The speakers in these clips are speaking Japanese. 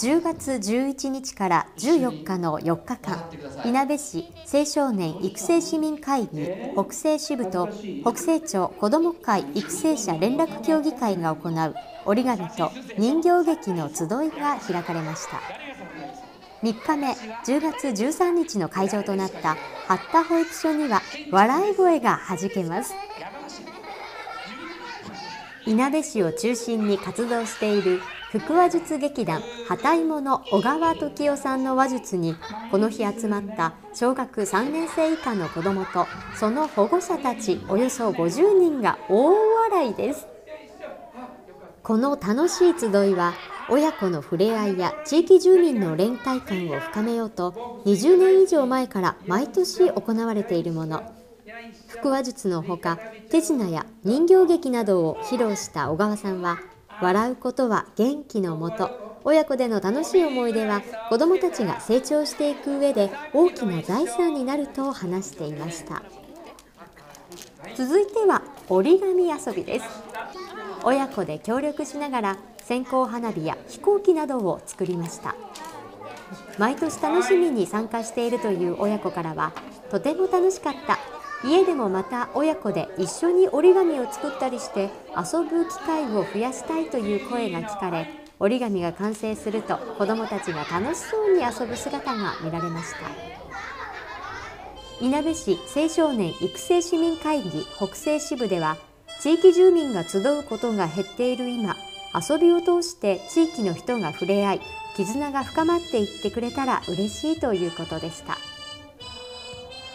10月11日から14日の4日間い。なべ市青少年育成市民会議北西支部と北西町子ども会育成者連絡協議会が行う折り紙と人形劇の集いが開かれました。3日目10月13日の会場となった八田保育所には笑い声がはじけます。いなべ市を中心に活動している腹話術劇団旗芋の小川時夫さんの話術にこの日集まった小学3年生以下の子どもとその保護者たちおよそ50人が大笑いです。この楽しい集いは親子の触れ合いや地域住民の連帯感を深めようと20年以上前から毎年行われているもの。腹話術のほか手品や人形劇などを披露した小川さんは笑うことは元気のもと。親子での楽しい思い出は子どもたちが成長していく上で大きな財産になると話していました。続いては折り紙遊びです。親子で協力しながら線香花火や飛行機などを作りました。毎年楽しみに参加しているという親子からはとても楽しかった家でもまた親子で一緒に折り紙を作ったりして遊ぶ機会を増やしたいという声が聞かれ折り紙が完成すると子どもたちが楽しそうに遊ぶ姿が見られましたいなべ市青少年育成市民会議北西支部では地域住民が集うことが減っている今遊びを通して地域の人が触れ合い絆が深まっていってくれたら嬉しいということでした。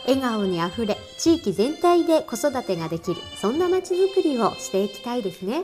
笑顔にあふれ地域全体で子育てができるそんなまちづくりをしていきたいですね。